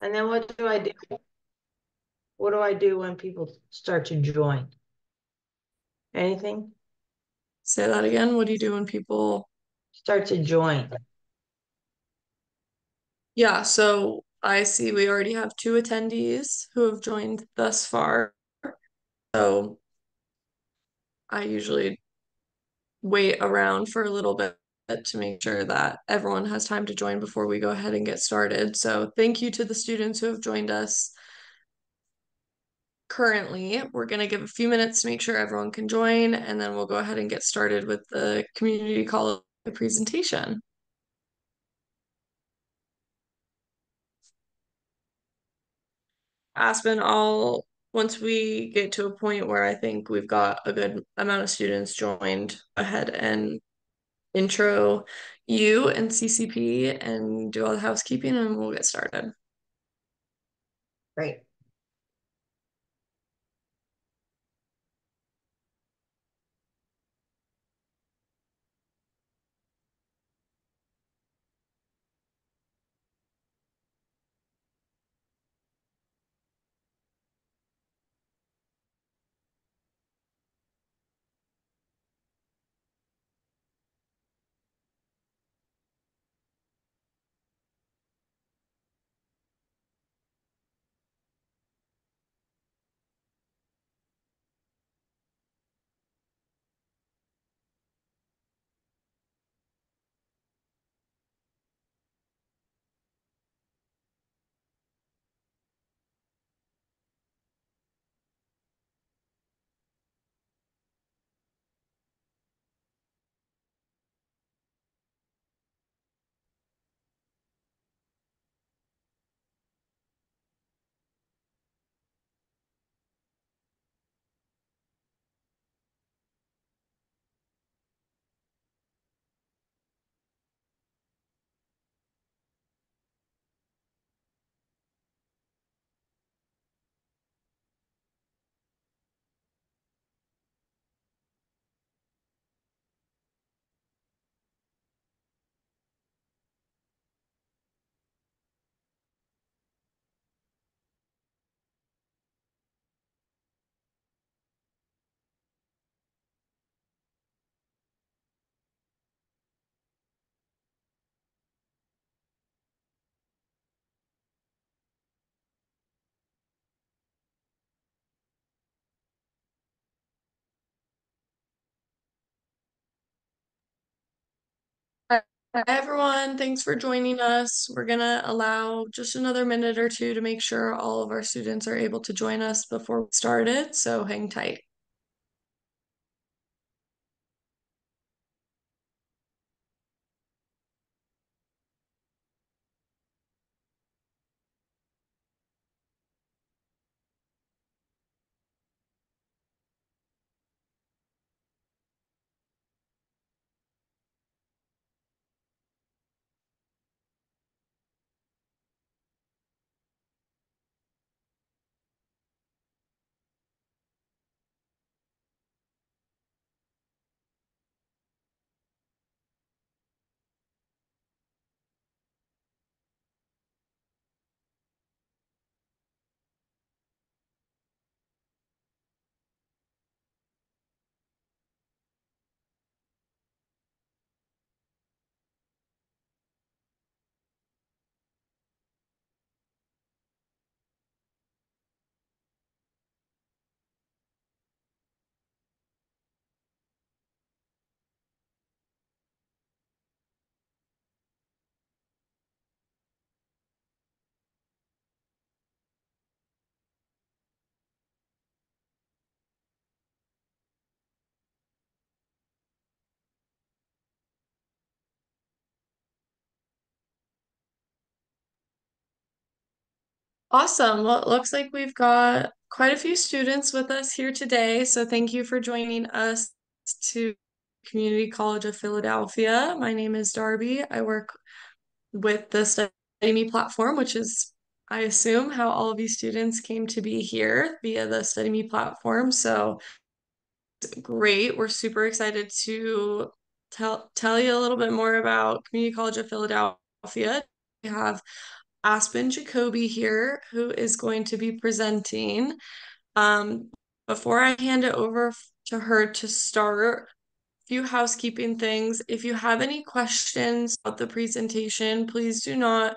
And then what do I do? What do I do when people start to join? Anything? Say that again. What do you do when people Start to join? Yeah, so I see we already have two attendees who have joined thus far. So I usually wait around for a little bit Uh, to make sure that everyone has time to join before we go ahead and get started. So thank you to the students who have joined us currently. We're going to give a few minutes to make sure everyone can join, and then we'll go ahead and get started with the community college presentation. Aspen, I'll once we get to a point where I think we've got a good amount of students joined, ahead and intro you and CCP and do all the housekeeping and we'll get started. Great. Hi everyone, thanks for joining us. We're gonna allow just another minute or two to make sure all of our students are able to join us before we start it. so hang tight. Awesome. Well, it looks like we've got quite a few students with us here today. So thank you for joining us to Community College of Philadelphia. My name is Darby. I work with the Study Me platform, which is, I assume, how all of you students came to be here via the StudyMe platform. So great. We're super excited to tell tell you a little bit more about Community College of Philadelphia. We have Aspen Jacoby here, who is going to be presenting. Um, before I hand it over to her to start, a few housekeeping things. If you have any questions about the presentation, please do not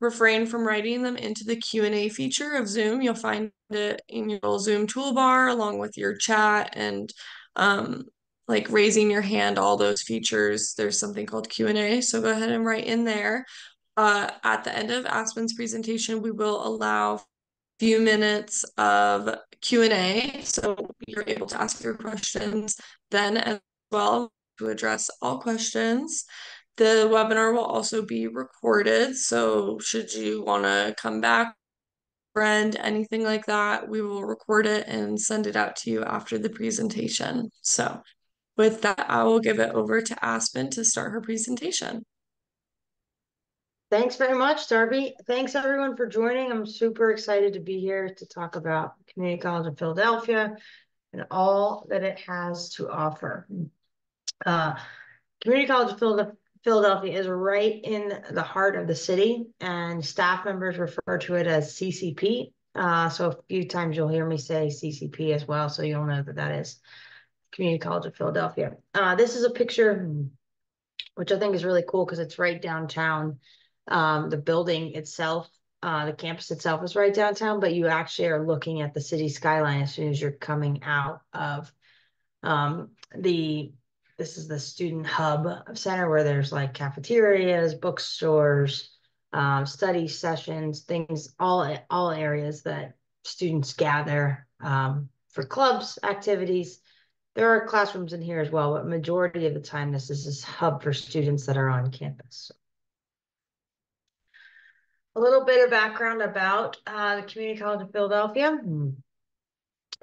refrain from writing them into the Q&A feature of Zoom. You'll find it in your Zoom toolbar along with your chat and um, like raising your hand, all those features. There's something called Q&A, so go ahead and write in there. Uh, at the end of Aspen's presentation, we will allow a few minutes of Q&A, so you're able to ask your questions then as well to address all questions. The webinar will also be recorded, so should you want to come back, friend, anything like that, we will record it and send it out to you after the presentation. So with that, I will give it over to Aspen to start her presentation. Thanks very much, Darby. Thanks everyone for joining. I'm super excited to be here to talk about Community College of Philadelphia and all that it has to offer. Uh, Community College of Philadelphia is right in the heart of the city, and staff members refer to it as CCP. Uh, so a few times you'll hear me say CCP as well, so you'll know that that is Community College of Philadelphia. Uh, this is a picture which I think is really cool because it's right downtown. Um, the building itself, uh, the campus itself is right downtown, but you actually are looking at the city skyline as soon as you're coming out of um, the, this is the student hub center where there's like cafeterias, bookstores, um, study sessions, things, all, all areas that students gather um, for clubs, activities. There are classrooms in here as well, but majority of the time, this is this hub for students that are on campus a little bit of background about uh, the Community College of Philadelphia.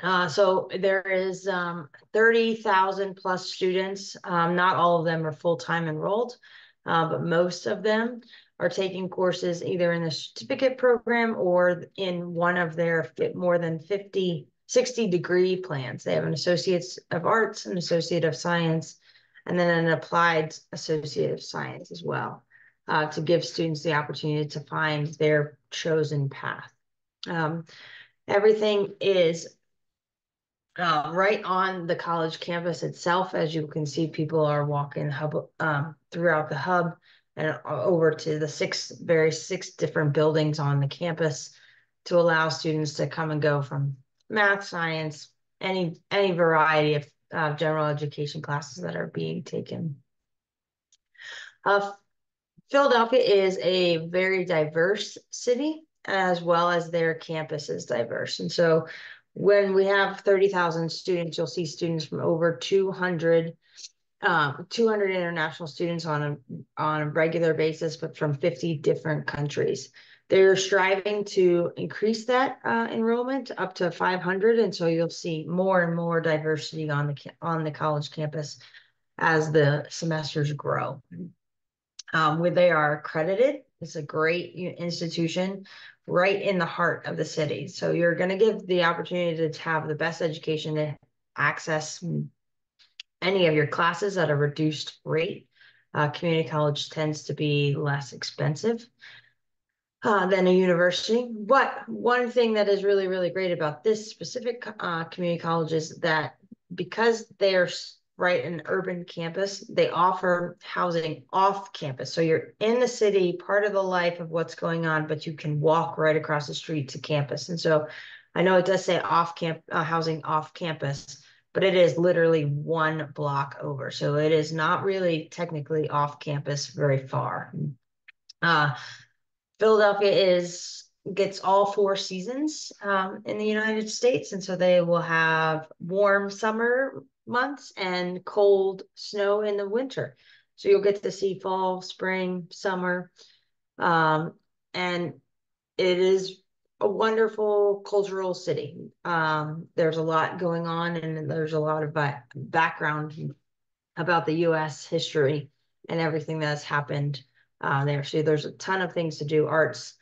Uh, so there is um, 30,000 plus students. Um, not all of them are full-time enrolled, uh, but most of them are taking courses either in the certificate program or in one of their more than 50, 60 degree plans. They have an Associates of Arts, an Associate of Science, and then an Applied Associate of Science as well uh, to give students the opportunity to find their chosen path. Um, everything is uh, right on the college campus itself. As you can see, people are walking hub um, throughout the hub and over to the six, very six different buildings on the campus to allow students to come and go from math, science, any any variety of uh, general education classes that are being taken. Uh, Philadelphia is a very diverse city as well as their campus is diverse. And so when we have 30,000 students, you'll see students from over 200 um, 200 international students on a on a regular basis, but from 50 different countries. They're striving to increase that uh, enrollment up to 500, and so you'll see more and more diversity on the on the college campus as the semesters grow um, where they are accredited. It's a great institution right in the heart of the city. So you're going to give the opportunity to have the best education to access any of your classes at a reduced rate. Uh, community college tends to be less expensive uh, than a university. But one thing that is really, really great about this specific uh, community college is that because they're right, an urban campus, they offer housing off campus. So you're in the city, part of the life of what's going on, but you can walk right across the street to campus. And so I know it does say off camp uh, housing off campus, but it is literally one block over. So it is not really technically off campus very far. Uh, Philadelphia is gets all four seasons um, in the United States. And so they will have warm summer months and cold snow in the winter. So you'll get to see fall, spring, summer. Um, and it is a wonderful cultural city. Um, there's a lot going on and there's a lot of background about the US history and everything that's happened uh, there. So there's a ton of things to do, arts,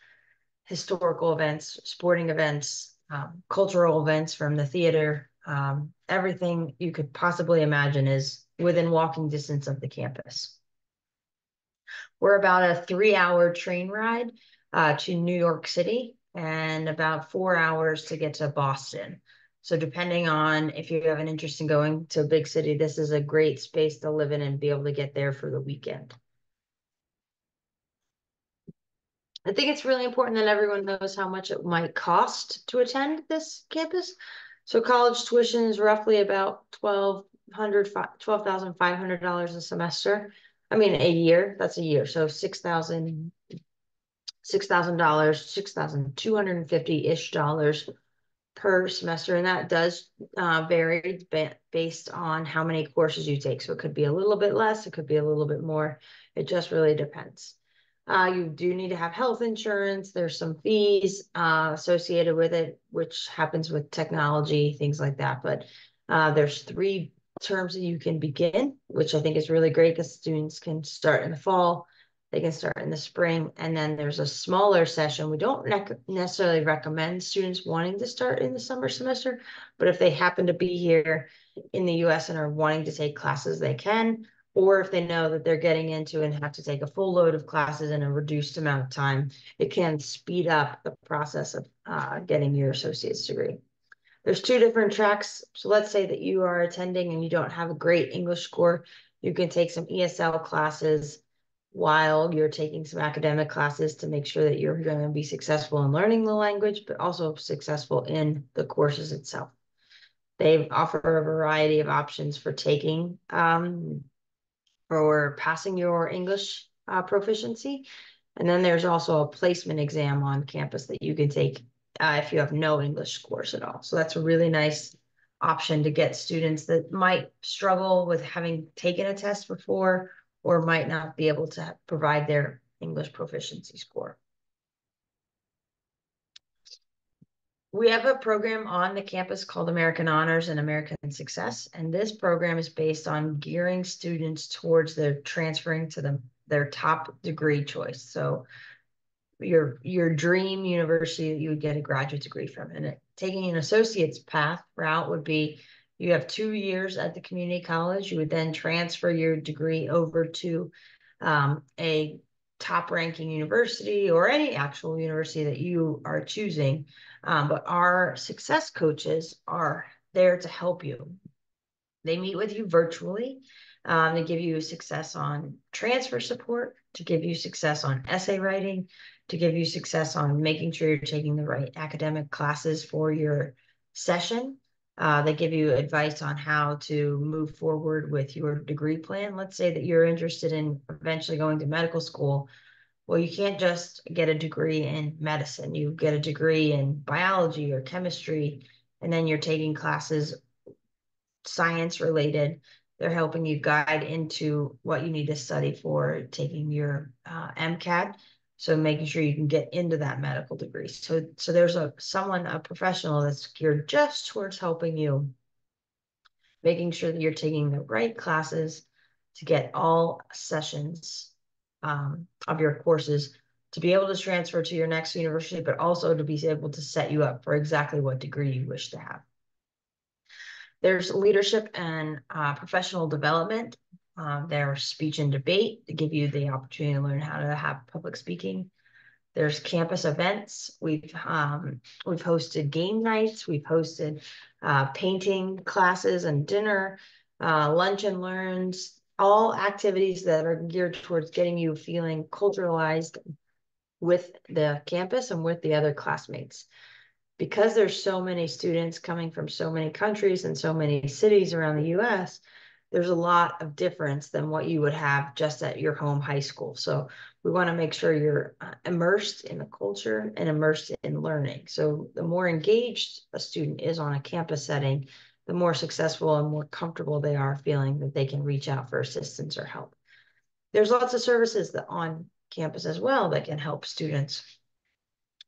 historical events, sporting events, um, cultural events from the theater, um, everything you could possibly imagine is within walking distance of the campus. We're about a three hour train ride uh, to New York City and about four hours to get to Boston. So depending on if you have an interest in going to a big city, this is a great space to live in and be able to get there for the weekend. I think it's really important that everyone knows how much it might cost to attend this campus. So college tuition is roughly about twelve hundred, twelve thousand five hundred dollars a semester. I mean, a year. That's a year. So six thousand, six thousand dollars, six thousand two hundred and fifty ish dollars per semester, and that does uh, vary based on how many courses you take. So it could be a little bit less, it could be a little bit more. It just really depends. Uh, you do need to have health insurance. There's some fees uh, associated with it, which happens with technology, things like that. But uh, there's three terms that you can begin, which I think is really great because students can start in the fall, they can start in the spring, and then there's a smaller session. We don't necessarily recommend students wanting to start in the summer semester, but if they happen to be here in the US and are wanting to take classes, they can or if they know that they're getting into and have to take a full load of classes in a reduced amount of time, it can speed up the process of uh, getting your associate's degree. There's two different tracks. So let's say that you are attending and you don't have a great English score. You can take some ESL classes while you're taking some academic classes to make sure that you're going to be successful in learning the language, but also successful in the courses itself. They offer a variety of options for taking um, or passing your English uh, proficiency. And then there's also a placement exam on campus that you can take uh, if you have no English scores at all. So that's a really nice option to get students that might struggle with having taken a test before or might not be able to provide their English proficiency score. We have a program on the campus called American Honors and American Success, and this program is based on gearing students towards their transferring to the, their top degree choice. So your your dream university that you would get a graduate degree from, and it, taking an associate's path route would be you have two years at the community college. You would then transfer your degree over to um, a top ranking university or any actual university that you are choosing. Um, but our success coaches are there to help you. They meet with you virtually. Um, they give you success on transfer support, to give you success on essay writing, to give you success on making sure you're taking the right academic classes for your session. Uh, they give you advice on how to move forward with your degree plan. Let's say that you're interested in eventually going to medical school. Well, you can't just get a degree in medicine. You get a degree in biology or chemistry, and then you're taking classes science related. They're helping you guide into what you need to study for taking your uh, MCAT so making sure you can get into that medical degree. So so there's a someone, a professional that's geared just towards helping you, making sure that you're taking the right classes to get all sessions um, of your courses to be able to transfer to your next university, but also to be able to set you up for exactly what degree you wish to have. There's leadership and uh, professional development um, there's speech and debate to give you the opportunity to learn how to have public speaking. There's campus events. We've um, we've hosted game nights. We've hosted uh, painting classes and dinner, uh, lunch and learns, all activities that are geared towards getting you feeling culturalized with the campus and with the other classmates. Because there's so many students coming from so many countries and so many cities around the US, there's a lot of difference than what you would have just at your home high school. So we want to make sure you're uh, immersed in the culture and immersed in learning. So the more engaged a student is on a campus setting, the more successful and more comfortable they are feeling that they can reach out for assistance or help. There's lots of services that on campus as well that can help students,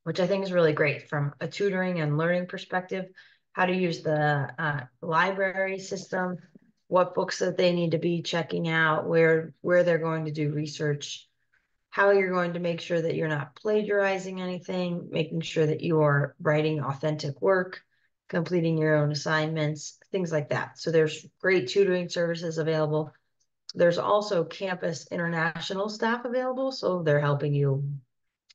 which I think is really great from a tutoring and learning perspective, how to use the uh, library system, what books that they need to be checking out, where where they're going to do research, how you're going to make sure that you're not plagiarizing anything, making sure that you are writing authentic work, completing your own assignments, things like that. So there's great tutoring services available. There's also campus international staff available, so they're helping you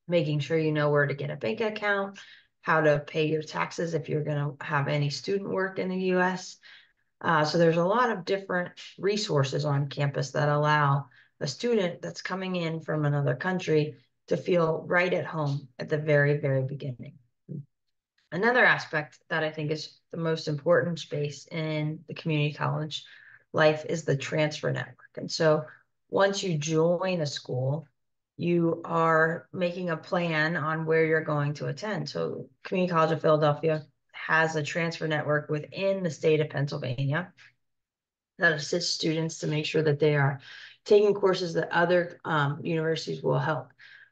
making sure you know where to get a bank account, how to pay your taxes if you're going to have any student work in the US. Uh, so there's a lot of different resources on campus that allow a student that's coming in from another country to feel right at home at the very, very beginning. Another aspect that I think is the most important space in the community college life is the transfer network. And so once you join a school, you are making a plan on where you're going to attend. So Community College of Philadelphia has a transfer network within the state of Pennsylvania that assists students to make sure that they are taking courses that other um, universities will help.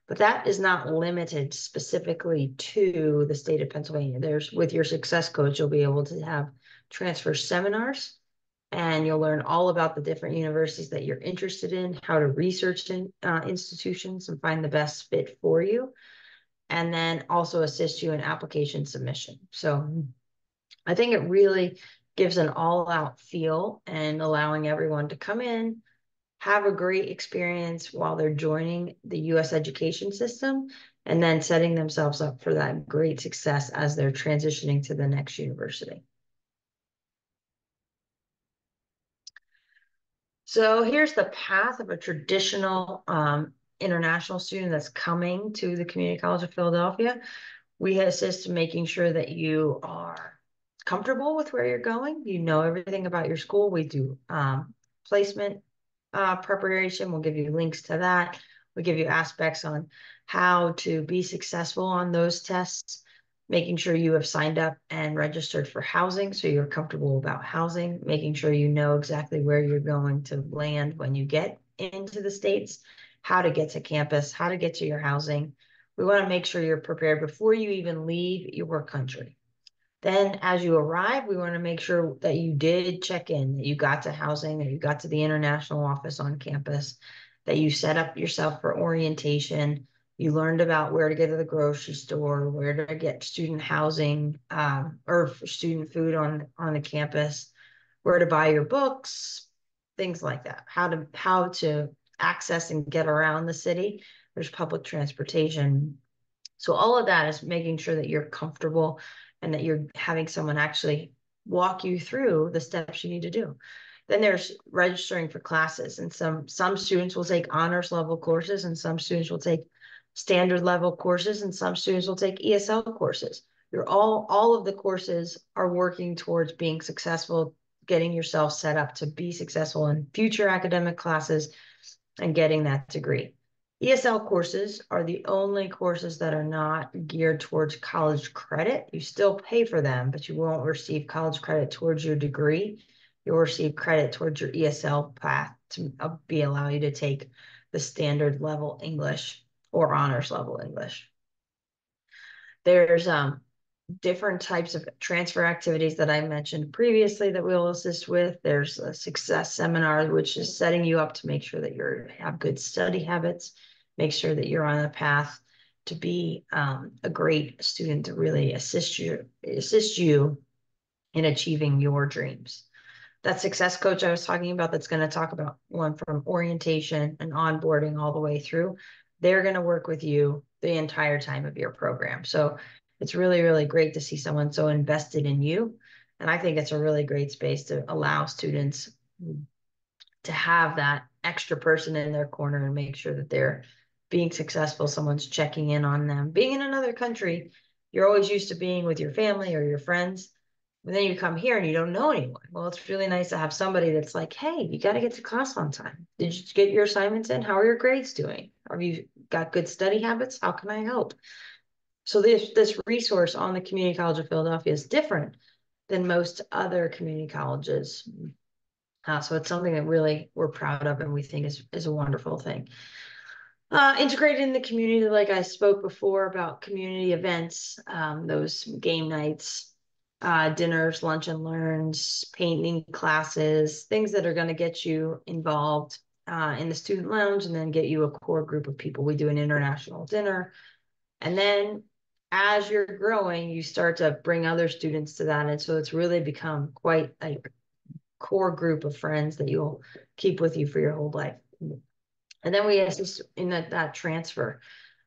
But that is not limited specifically to the state of Pennsylvania. There's with your success coach, you'll be able to have transfer seminars and you'll learn all about the different universities that you're interested in, how to research in, uh, institutions and find the best fit for you, and then also assist you in application submission. So I think it really gives an all out feel and allowing everyone to come in, have a great experience while they're joining the US education system, and then setting themselves up for that great success as they're transitioning to the next university. So here's the path of a traditional um, international student that's coming to the Community College of Philadelphia. We assist in making sure that you are comfortable with where you're going. You know everything about your school. We do um, placement uh, preparation. We'll give you links to that. We give you aspects on how to be successful on those tests making sure you have signed up and registered for housing so you're comfortable about housing, making sure you know exactly where you're going to land when you get into the States, how to get to campus, how to get to your housing. We want to make sure you're prepared before you even leave your country. Then, as you arrive, we want to make sure that you did check in, that you got to housing, that you got to the international office on campus, that you set up yourself for orientation, you learned about where to go to the grocery store, where to get student housing um, or student food on on the campus, where to buy your books, things like that. How to how to access and get around the city. There's public transportation. So all of that is making sure that you're comfortable and that you're having someone actually walk you through the steps you need to do. Then there's registering for classes, and some some students will take honors level courses, and some students will take standard level courses and some students will take ESL courses. You're all, all of the courses are working towards being successful, getting yourself set up to be successful in future academic classes and getting that degree. ESL courses are the only courses that are not geared towards college credit. You still pay for them, but you won't receive college credit towards your degree. You'll receive credit towards your ESL path to uh, be allow you to take the standard level English or honors level English. There's um, different types of transfer activities that I mentioned previously that we'll assist with. There's a success seminar, which is setting you up to make sure that you have good study habits, make sure that you're on a path to be um, a great student to really assist you assist you in achieving your dreams. That success coach I was talking about that's going to talk about one from orientation and onboarding all the way through they're going to work with you the entire time of your program. So it's really, really great to see someone so invested in you. And I think it's a really great space to allow students to have that extra person in their corner and make sure that they're being successful. Someone's checking in on them. Being in another country, you're always used to being with your family or your friends. But then you come here and you don't know anyone. Well, it's really nice to have somebody that's like, hey, you got to get to class on time. Did you get your assignments in? How are your grades doing? Have you got good study habits? How can I help? So this this resource on the Community College of Philadelphia is different than most other community colleges. Uh, so it's something that really we're proud of and we think is, is a wonderful thing. Uh, integrated in the community, like I spoke before about community events, um, those game nights, uh, dinners, lunch and learns, painting classes, things that are going to get you involved uh, in the student lounge and then get you a core group of people. We do an international dinner. And then as you're growing, you start to bring other students to that. And so it's really become quite a core group of friends that you'll keep with you for your whole life. And then we assist in that, that transfer.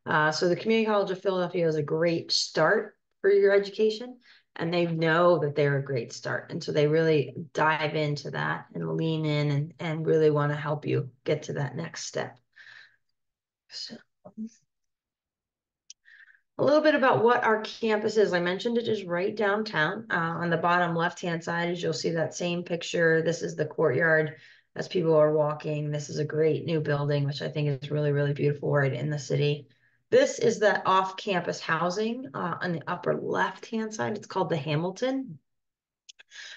Uh, so the Community College of Philadelphia is a great start for your education and they know that they're a great start. And so they really dive into that and lean in and, and really want to help you get to that next step. So a little bit about what our campus is. I mentioned it is right downtown. Uh, on the bottom left-hand side, as you'll see that same picture, this is the courtyard as people are walking. This is a great new building, which I think is really, really beautiful right in the city. This is the off-campus housing uh, on the upper left-hand side. It's called the Hamilton.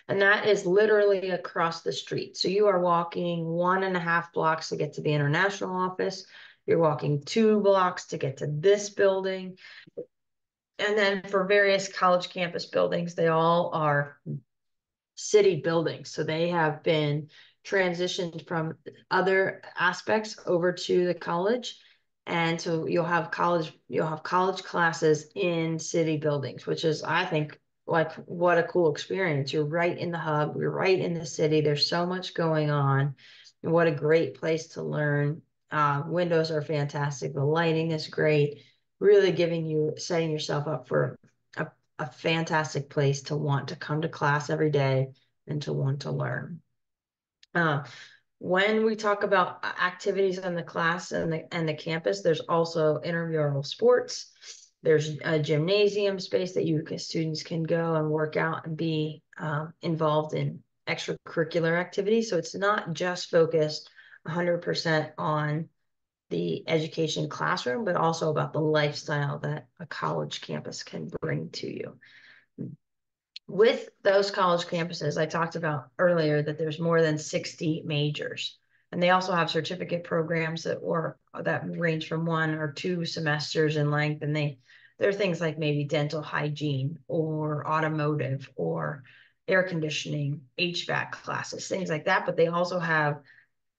And that is literally across the street. So you are walking one and a half blocks to get to the international office. You're walking two blocks to get to this building. And then for various college campus buildings, they all are city buildings. So they have been transitioned from other aspects over to the college. And so you'll have college, you'll have college classes in city buildings, which is, I think, like what a cool experience. You're right in the hub, you're right in the city. There's so much going on. And what a great place to learn uh, windows are fantastic. The lighting is great. Really giving you, setting yourself up for a, a fantastic place to want to come to class every day and to want to learn. Uh, when we talk about activities in the class and the and the campus, there's also intramural sports. There's a gymnasium space that you students can go and work out and be um, involved in extracurricular activities. So it's not just focused 100% on the education classroom, but also about the lifestyle that a college campus can bring to you. With those college campuses, I talked about earlier that there's more than 60 majors. And they also have certificate programs that or that range from one or two semesters in length. And they there are things like maybe dental hygiene or automotive or air conditioning, HVAC classes, things like that. But they also have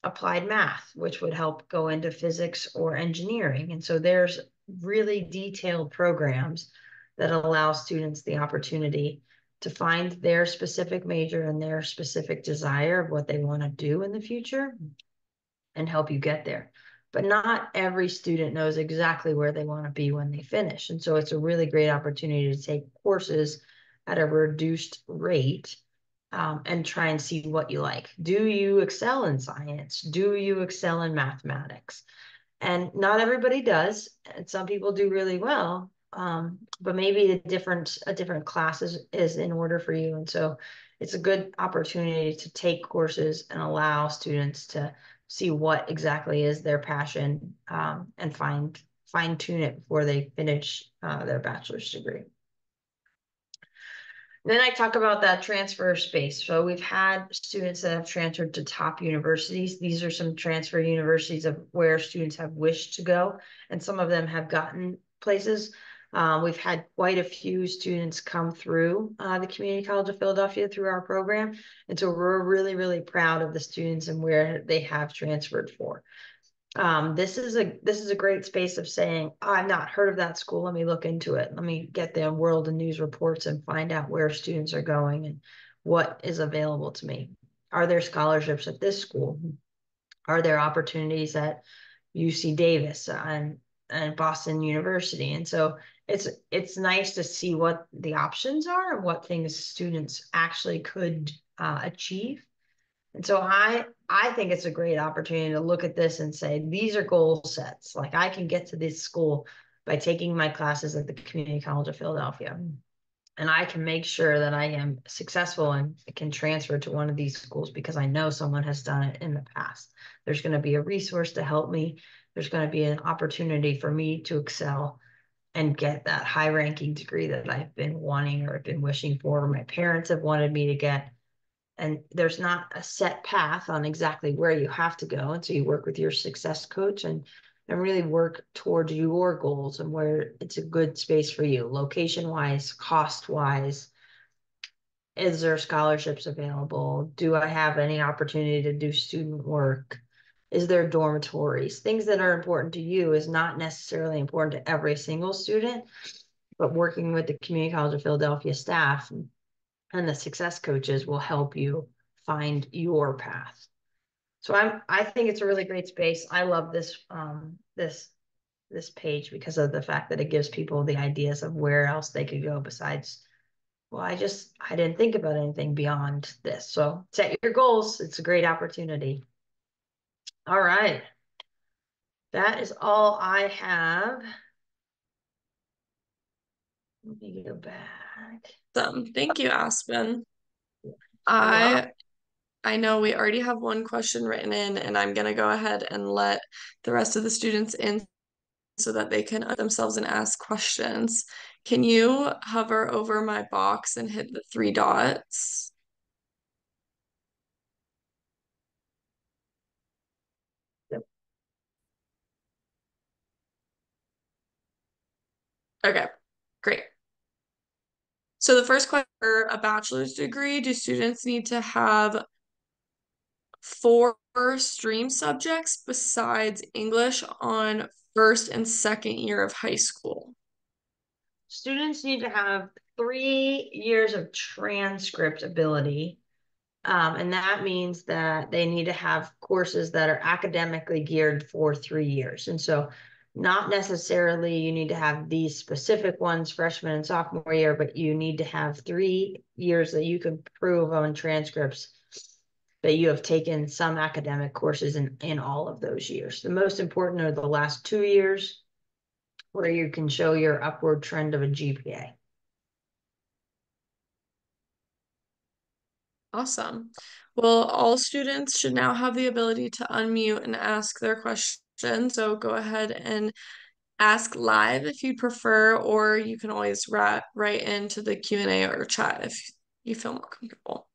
applied math, which would help go into physics or engineering. And so there's really detailed programs that allow students the opportunity to find their specific major and their specific desire of what they want to do in the future and help you get there. But not every student knows exactly where they want to be when they finish. And so it's a really great opportunity to take courses at a reduced rate um, and try and see what you like. Do you excel in science? Do you excel in mathematics? And not everybody does, and some people do really well. Um, but maybe a different a different class is, is in order for you. And so it's a good opportunity to take courses and allow students to see what exactly is their passion um, and find fine tune it before they finish uh, their bachelor's degree. Then I talk about that transfer space. So we've had students that have transferred to top universities. These are some transfer universities of where students have wished to go, and some of them have gotten places. Uh, we've had quite a few students come through uh, the Community College of Philadelphia through our program. And so we're really, really proud of the students and where they have transferred for um, this is a this is a great space of saying i've not heard of that school. Let me look into it. Let me get the world and news reports and find out where students are going and what is available to me. Are there scholarships at this school? Are there opportunities at uc davis and and boston university? And so it's it's nice to see what the options are and what things students actually could uh, achieve. And so I I think it's a great opportunity to look at this and say these are goal sets. Like I can get to this school by taking my classes at the Community College of Philadelphia. And I can make sure that I am successful and can transfer to one of these schools because I know someone has done it in the past. There's going to be a resource to help me. There's going to be an opportunity for me to excel and get that high ranking degree that I've been wanting or have been wishing for, or my parents have wanted me to get and there's not a set path on exactly where you have to go and so you work with your success coach and and really work towards your goals and where it's a good space for you location wise cost wise is there scholarships available? Do i have any opportunity to do student work? Is there dormitories? Things that are important to you is not necessarily important to every single student but working with the community college of philadelphia staff and the success coaches will help you find your path. So I'm I think it's a really great space. I love this um this this page because of the fact that it gives people the ideas of where else they could go besides well, I just I didn't think about anything beyond this. So set your goals. It's a great opportunity. All right. That is all I have. Let me go back. Um, thank you, Aspen. I I know we already have one question written in, and I'm gonna go ahead and let the rest of the students in so that they can themselves and ask questions. Can you hover over my box and hit the three dots? Yep. Okay. So the first question for a bachelor's degree, do students need to have four stream subjects besides English on first and second year of high school? Students need to have three years of transcript ability. Um, and that means that they need to have courses that are academically geared for three years. And so not necessarily you need to have these specific ones freshman and sophomore year, but you need to have three years that you can prove on transcripts that you have taken some academic courses in, in all of those years. The most important are the last two years where you can show your upward trend of a GPA. Awesome. Well, all students should now have the ability to unmute and ask their question. So go ahead and ask live if you'd prefer, or you can always write right into the Q&A or chat if you feel more comfortable.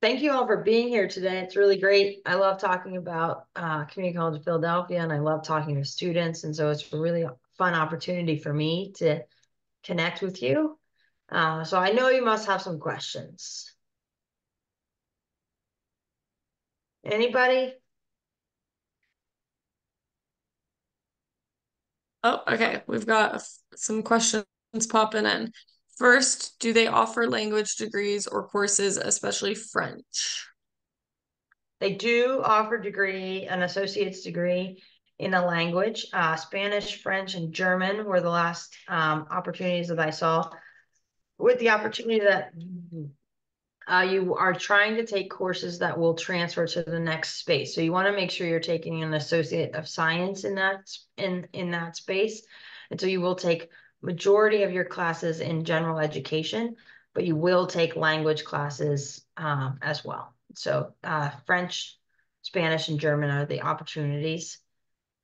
thank you all for being here today. It's really great. I love talking about uh, Community College of Philadelphia and I love talking to students. And so it's a really fun opportunity for me to connect with you. Uh, so I know you must have some questions. Anybody? Oh, okay. We've got some questions popping in. First, do they offer language degrees or courses, especially French? They do offer degree, an associate's degree in a language. Uh, Spanish, French, and German were the last um, opportunities that I saw. With the opportunity that uh, you are trying to take courses that will transfer to the next space. So you want to make sure you're taking an associate of science in that in in that space. And so you will take majority of your classes in general education, but you will take language classes um, as well. So uh, French, Spanish, and German are the opportunities.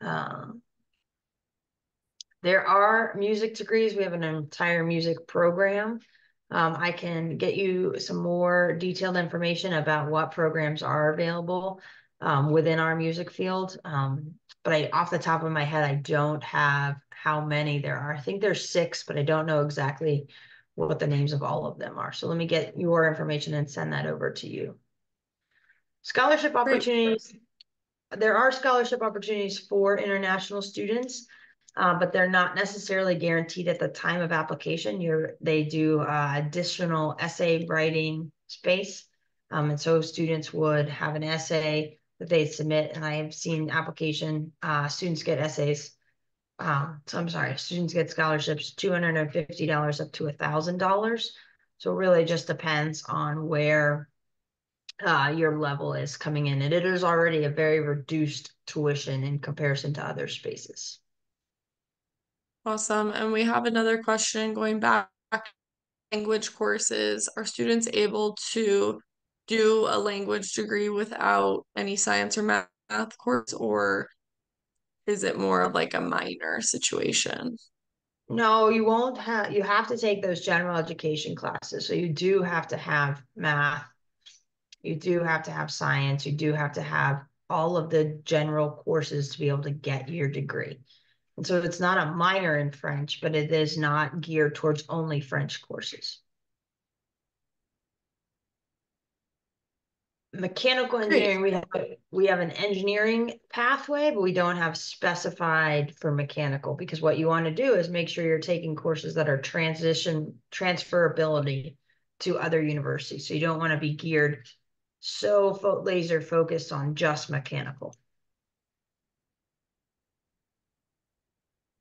Um, there are music degrees. We have an entire music program. Um, I can get you some more detailed information about what programs are available um, within our music field. Um, but I, off the top of my head, I don't have how many there are. I think there's six, but I don't know exactly what the names of all of them are. So let me get your information and send that over to you. Scholarship opportunities. There are scholarship opportunities for international students, uh, but they're not necessarily guaranteed at the time of application. You're, they do uh, additional essay writing space. Um, and so students would have an essay that they submit, and I have seen application, uh, students get essays um, so I'm sorry, students get scholarships, two hundred and fifty dollars up to a thousand dollars. So it really just depends on where uh, your level is coming in. And it is already a very reduced tuition in comparison to other spaces. Awesome. And we have another question going back language courses. Are students able to do a language degree without any science or math course or is it more of like a minor situation? No, you won't have, you have to take those general education classes. So you do have to have math. You do have to have science. You do have to have all of the general courses to be able to get your degree. And so it's not a minor in French, but it is not geared towards only French courses. mechanical engineering we have we have an engineering pathway but we don't have specified for mechanical because what you want to do is make sure you're taking courses that are transition transferability to other universities. So you don't want to be geared so fo laser focused on just mechanical.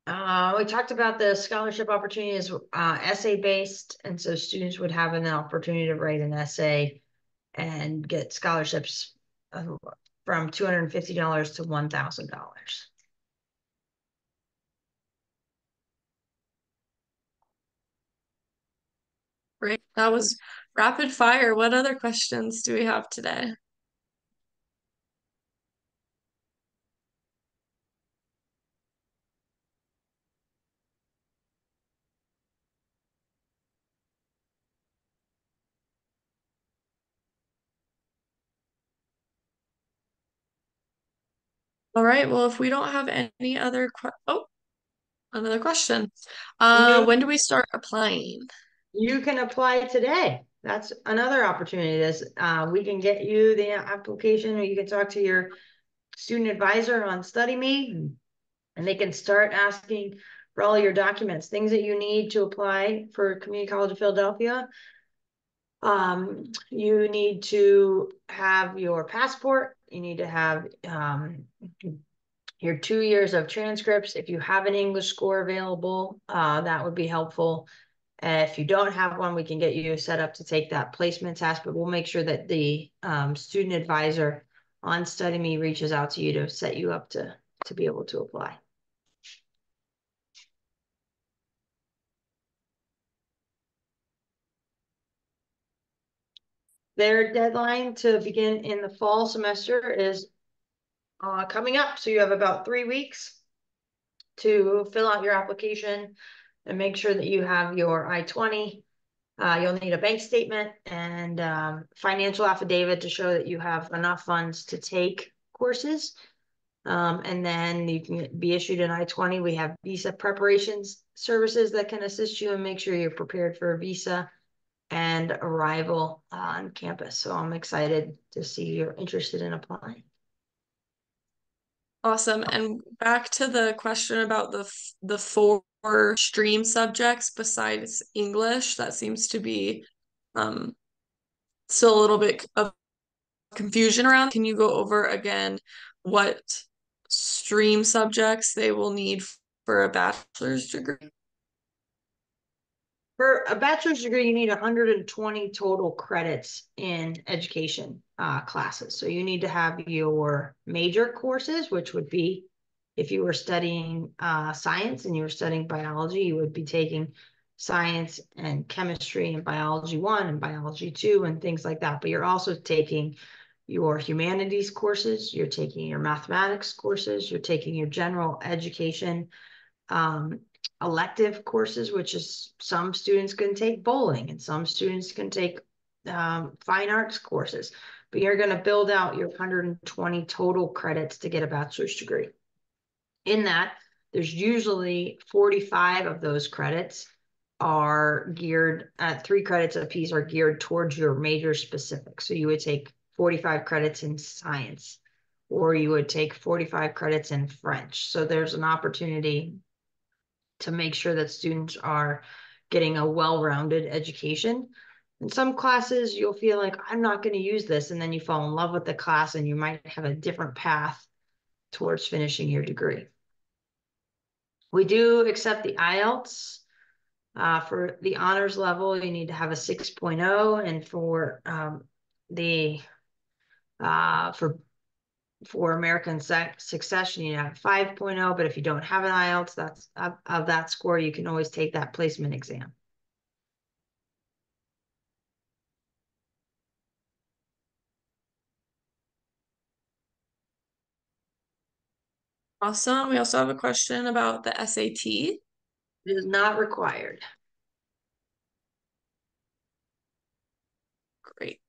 Uh, we talked about the scholarship opportunities, uh, essay based, and so students would have an opportunity to write an essay and get scholarships from two hundred and fifty dollars to one thousand dollars. Great. That was rapid fire. What other questions do we have today? All right. Well, if we don't have any other que oh, another question. Uh, when do we start applying? You can apply today. That's another opportunity. This, uh, we can get you the application or you can talk to your student advisor on StudyMe. And they can start asking for all your documents, things that you need to apply for Community College of Philadelphia. Um, you need to have your passport, you need to have, um, your two years of transcripts. If you have an English score available, uh, that would be helpful. Uh, if you don't have one, we can get you set up to take that placement test, but we'll make sure that the um, student advisor on StudyMe reaches out to you to set you up to, to be able to apply. Their deadline to begin in the fall semester is uh, coming up. So you have about three weeks to fill out your application and make sure that you have your I-20. Uh, you'll need a bank statement and um, financial affidavit to show that you have enough funds to take courses. Um, and then you can be issued an I-20. We have visa preparations services that can assist you and make sure you're prepared for a visa and arrival on campus. So I'm excited to see you're interested in applying. Awesome. And back to the question about the the four stream subjects besides English, that seems to be um still a little bit of confusion around. Can you go over again what stream subjects they will need for a bachelor's degree? For a bachelor's degree, you need 120 total credits in education uh, classes. So you need to have your major courses, which would be if you were studying uh, science and you were studying biology, you would be taking science and chemistry and biology one and biology two and things like that. But you're also taking your humanities courses, you're taking your mathematics courses, you're taking your general education um, elective courses, which is some students can take bowling and some students can take um, fine arts courses, but you're going to build out your 120 total credits to get a bachelor's degree. In that, there's usually 45 of those credits are geared at uh, three credits a piece are geared towards your major specific. So you would take 45 credits in science, or you would take 45 credits in French. So there's an opportunity to make sure that students are getting a well-rounded education. In some classes, you'll feel like, I'm not going to use this. And then you fall in love with the class and you might have a different path towards finishing your degree. We do accept the IELTS. Uh, for the honors level, you need to have a 6.0. And for um, the uh, for for American Succession, you have 5.0, but if you don't have an IELTS, that's of, of that score, you can always take that placement exam. Awesome. We also have a question about the SAT. It is not required. Great.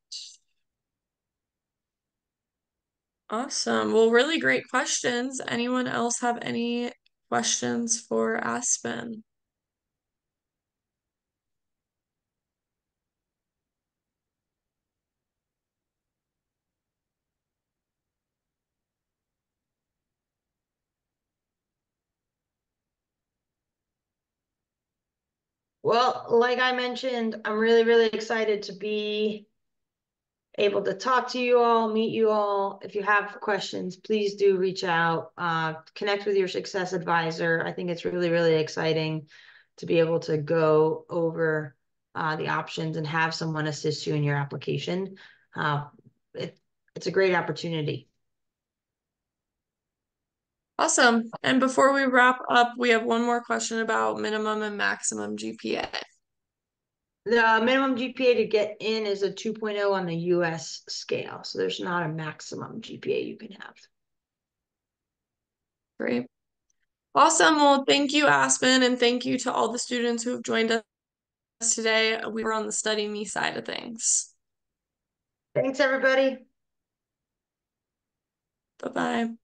Awesome. Well, really great questions. Anyone else have any questions for Aspen? Well, like I mentioned, I'm really, really excited to be able to talk to you all, meet you all. If you have questions, please do reach out, uh, connect with your success advisor. I think it's really, really exciting to be able to go over uh, the options and have someone assist you in your application. Uh, it, it's a great opportunity. Awesome. And before we wrap up, we have one more question about minimum and maximum GPA. The minimum GPA to get in is a 2.0 on the US scale. So there's not a maximum GPA you can have. Great. Awesome. Well, thank you, Aspen, and thank you to all the students who have joined us today. We were on the StudyMe side of things. Thanks, everybody. Bye-bye.